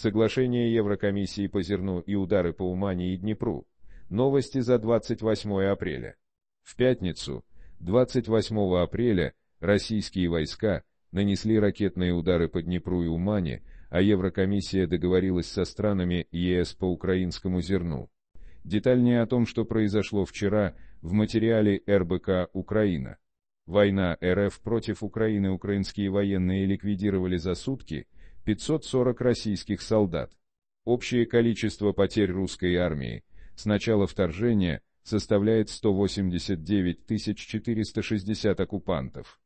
Соглашение Еврокомиссии по зерну и удары по Умане и Днепру. Новости за 28 апреля. В пятницу, 28 апреля, российские войска нанесли ракетные удары по Днепру и Умане, а Еврокомиссия договорилась со странами ЕС по украинскому зерну. Детальнее о том, что произошло вчера, в материале РБК «Украина». Война РФ против Украины украинские военные ликвидировали за сутки 540 российских солдат. Общее количество потерь русской армии с начала вторжения составляет 189 460 оккупантов.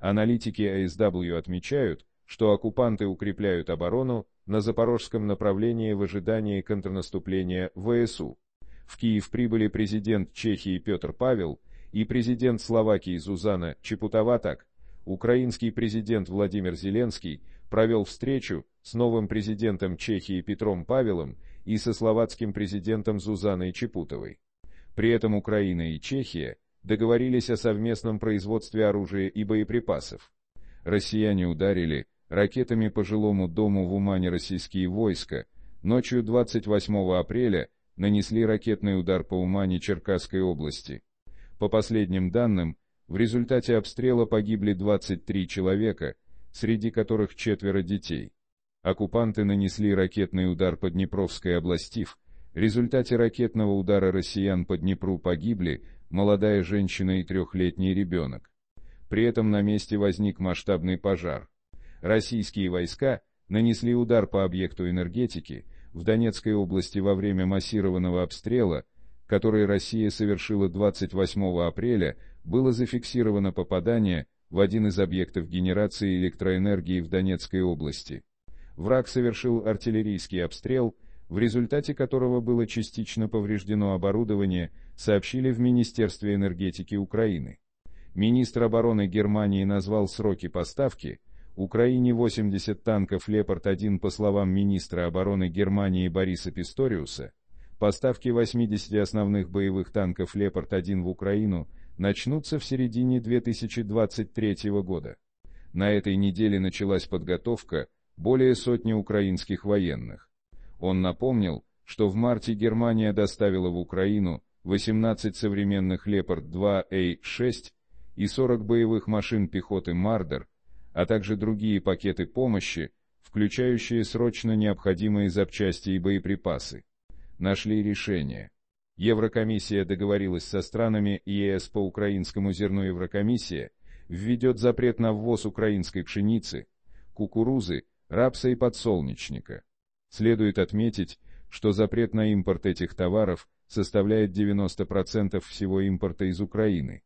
Аналитики АСW отмечают, что оккупанты укрепляют оборону на запорожском направлении в ожидании контрнаступления ВСУ. В Киев прибыли президент Чехии Петр Павел и президент Словакии Зузана Чепутоватак. Украинский президент Владимир Зеленский провел встречу с новым президентом Чехии Петром Павелом и со словацким президентом Зузаной Чепутовой. При этом Украина и Чехия договорились о совместном производстве оружия и боеприпасов. Россияне ударили ракетами по жилому дому в Умане российские войска, ночью 28 апреля нанесли ракетный удар по Умане Черкасской области. По последним данным, в результате обстрела погибли 23 человека, среди которых четверо детей. Оккупанты нанесли ракетный удар по Днепровской области. В результате ракетного удара россиян по Днепру погибли молодая женщина и трехлетний ребенок. При этом на месте возник масштабный пожар. Российские войска нанесли удар по объекту энергетики в Донецкой области во время массированного обстрела, который Россия совершила 28 апреля, было зафиксировано попадание в один из объектов генерации электроэнергии в Донецкой области. Враг совершил артиллерийский обстрел, в результате которого было частично повреждено оборудование, сообщили в Министерстве энергетики Украины. Министр обороны Германии назвал сроки поставки, Украине 80 танков «Лепард-1» по словам министра обороны Германии Бориса Писториуса, поставки 80 основных боевых танков «Лепард-1» в Украину начнутся в середине 2023 года. На этой неделе началась подготовка более сотни украинских военных. Он напомнил, что в марте Германия доставила в Украину 18 современных «Лепард-2А6» и 40 боевых машин пехоты «Мардер», а также другие пакеты помощи, включающие срочно необходимые запчасти и боеприпасы. Нашли решение. Еврокомиссия договорилась со странами ЕС по украинскому зерну Еврокомиссия введет запрет на ввоз украинской пшеницы, кукурузы, рапса и подсолнечника. Следует отметить, что запрет на импорт этих товаров составляет 90% всего импорта из Украины.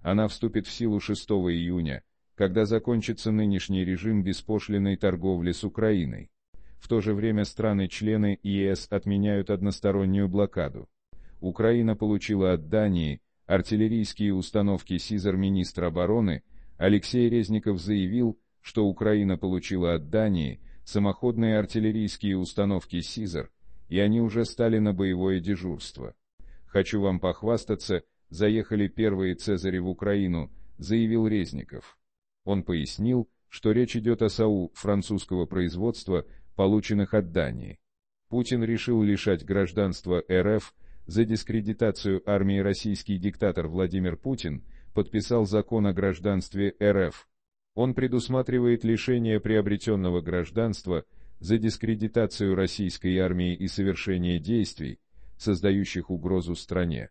Она вступит в силу 6 июня, когда закончится нынешний режим беспошлиной торговли с Украиной. В то же время страны-члены ЕС отменяют одностороннюю блокаду. Украина получила от Дании артиллерийские установки Сизер министр обороны, Алексей Резников заявил, что Украина получила от Дании самоходные артиллерийские установки Сизер, и они уже стали на боевое дежурство. Хочу вам похвастаться, заехали первые Цезари в Украину, заявил Резников. Он пояснил, что речь идет о САУ французского производства, полученных от Дании. Путин решил лишать гражданства РФ за дискредитацию армии российский диктатор Владимир Путин подписал закон о гражданстве РФ. Он предусматривает лишение приобретенного гражданства за дискредитацию российской армии и совершение действий, создающих угрозу стране.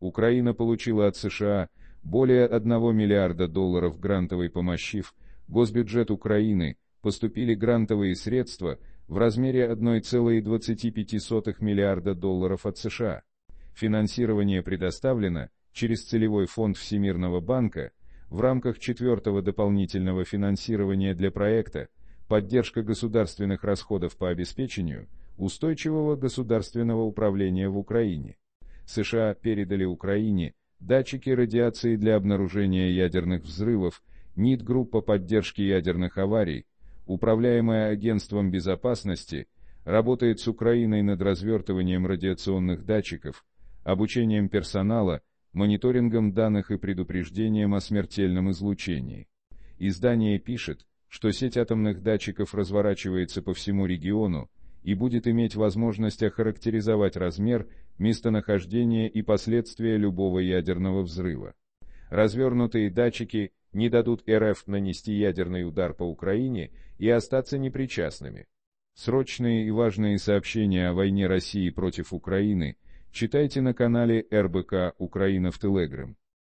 Украина получила от США более 1 миллиарда долларов грантовой помощи в госбюджет Украины, поступили грантовые средства в размере 1,25 миллиарда долларов от США. Финансирование предоставлено через целевой фонд Всемирного банка в рамках четвертого дополнительного финансирования для проекта «Поддержка государственных расходов по обеспечению устойчивого государственного управления в Украине». США передали Украине датчики радиации для обнаружения ядерных взрывов, НИТ группа поддержки ядерных аварий, управляемая Агентством безопасности, работает с Украиной над развертыванием радиационных датчиков, обучением персонала, мониторингом данных и предупреждением о смертельном излучении. Издание пишет, что сеть атомных датчиков разворачивается по всему региону, и будет иметь возможность охарактеризовать размер, местонахождение и последствия любого ядерного взрыва. Развернутые датчики не дадут РФ нанести ядерный удар по Украине и остаться непричастными. Срочные и важные сообщения о войне России против Украины читайте на канале РБК «Украина в Телеграм».